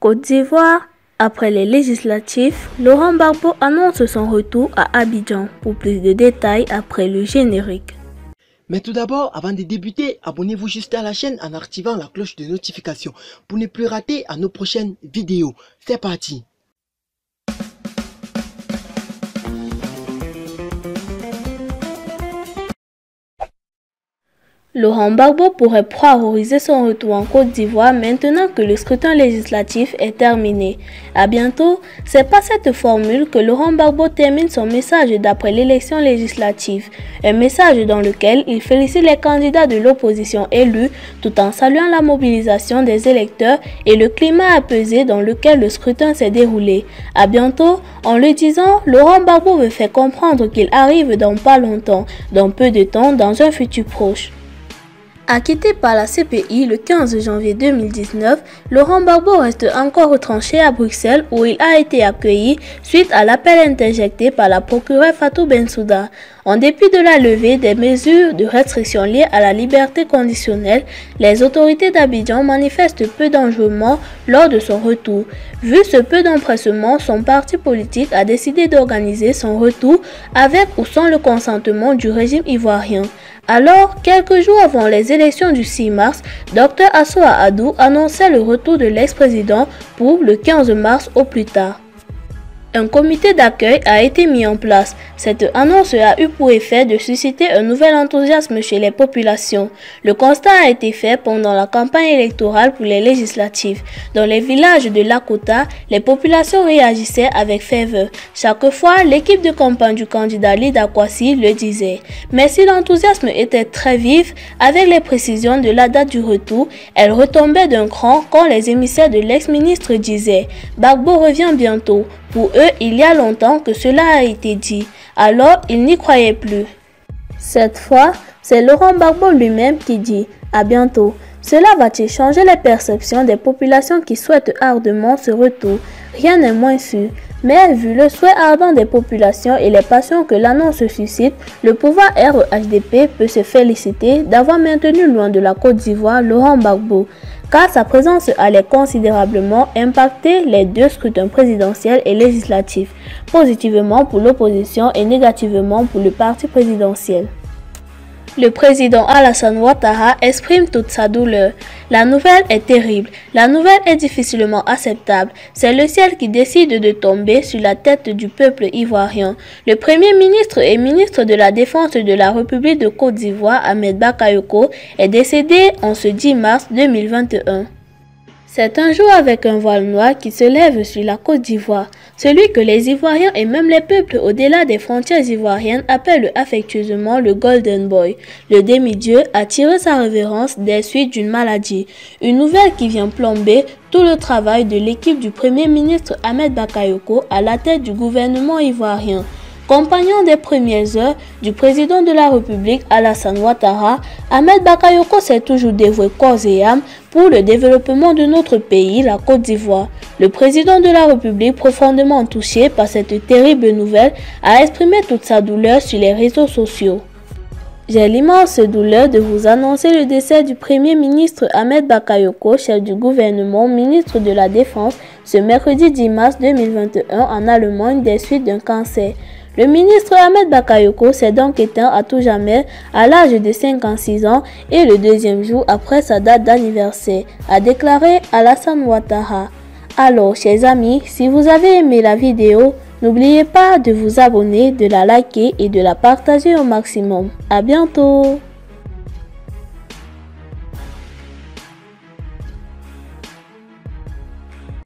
Côte d'Ivoire, après les législatifs, Laurent Barbeau annonce son retour à Abidjan. Pour plus de détails après le générique. Mais tout d'abord, avant de débuter, abonnez-vous juste à la chaîne en activant la cloche de notification pour ne plus rater à nos prochaines vidéos. C'est parti Laurent Gbagbo pourrait prioriser son retour en Côte d'Ivoire maintenant que le scrutin législatif est terminé. À bientôt, c'est pas cette formule que Laurent Gbagbo termine son message d'après l'élection législative. Un message dans lequel il félicite les candidats de l'opposition élus tout en saluant la mobilisation des électeurs et le climat apaisé dans lequel le scrutin s'est déroulé. À bientôt, en le disant, Laurent Gbagbo veut faire comprendre qu'il arrive dans pas longtemps, dans peu de temps, dans un futur proche. Acquitté par la CPI le 15 janvier 2019, Laurent Barbeau reste encore retranché à Bruxelles où il a été accueilli suite à l'appel interjecté par la procureure Fatou Bensouda. En dépit de la levée des mesures de restriction liées à la liberté conditionnelle, les autorités d'Abidjan manifestent peu d'enjouement lors de son retour. Vu ce peu d'empressement, son parti politique a décidé d'organiser son retour avec ou sans le consentement du régime ivoirien. Alors, quelques jours avant les élections du 6 mars, Dr Assoa Adou annonçait le retour de l'ex-président pour le 15 mars au plus tard. Un comité d'accueil a été mis en place. Cette annonce a eu pour effet de susciter un nouvel enthousiasme chez les populations. Le constat a été fait pendant la campagne électorale pour les législatives. Dans les villages de Lakota, les populations réagissaient avec ferveur. Chaque fois, l'équipe de campagne du candidat Lida Kwasi le disait. Mais si l'enthousiasme était très vif, avec les précisions de la date du retour, elle retombait d'un cran quand les émissaires de l'ex-ministre disaient Bagbo revient bientôt. Pour eux, il y a longtemps que cela a été dit, alors ils n'y croyaient plus. Cette fois, c'est Laurent Gbagbo lui-même qui dit à bientôt. Cela va-t-il changer les perceptions des populations qui souhaitent ardemment ce retour? Rien n'est moins sûr. Mais vu le souhait ardent des populations et les passions que l'annonce suscite, le pouvoir RHDP peut se féliciter d'avoir maintenu loin de la Côte d'Ivoire Laurent Gbagbo car sa présence allait considérablement impacter les deux scrutins présidentiels et législatifs, positivement pour l'opposition et négativement pour le parti présidentiel. Le président Alassane Ouattara exprime toute sa douleur. La nouvelle est terrible. La nouvelle est difficilement acceptable. C'est le ciel qui décide de tomber sur la tête du peuple ivoirien. Le premier ministre et ministre de la Défense de la République de Côte d'Ivoire, Ahmed Bakayoko, est décédé en ce 10 mars 2021. C'est un jour avec un voile noir qui se lève sur la Côte d'Ivoire, celui que les Ivoiriens et même les peuples au-delà des frontières ivoiriennes appellent affectueusement le Golden Boy. Le demi-dieu a tiré sa révérence des suites d'une maladie, une nouvelle qui vient plomber tout le travail de l'équipe du Premier ministre Ahmed Bakayoko à la tête du gouvernement ivoirien. Compagnon des premières heures du président de la République Alassane Ouattara, Ahmed Bakayoko s'est toujours dévoué corps et âme pour le développement de notre pays, la Côte d'Ivoire. Le président de la République, profondément touché par cette terrible nouvelle, a exprimé toute sa douleur sur les réseaux sociaux. J'ai l'immense douleur de vous annoncer le décès du Premier ministre Ahmed Bakayoko, chef du gouvernement, ministre de la Défense, ce mercredi 10 mars 2021 en Allemagne des suites d'un cancer. Le ministre Ahmed Bakayoko s'est donc éteint à tout jamais à l'âge de 56 ans et le deuxième jour après sa date d'anniversaire, a déclaré Alassane Ouattara. Alors, chers amis, si vous avez aimé la vidéo, n'oubliez pas de vous abonner, de la liker et de la partager au maximum. À bientôt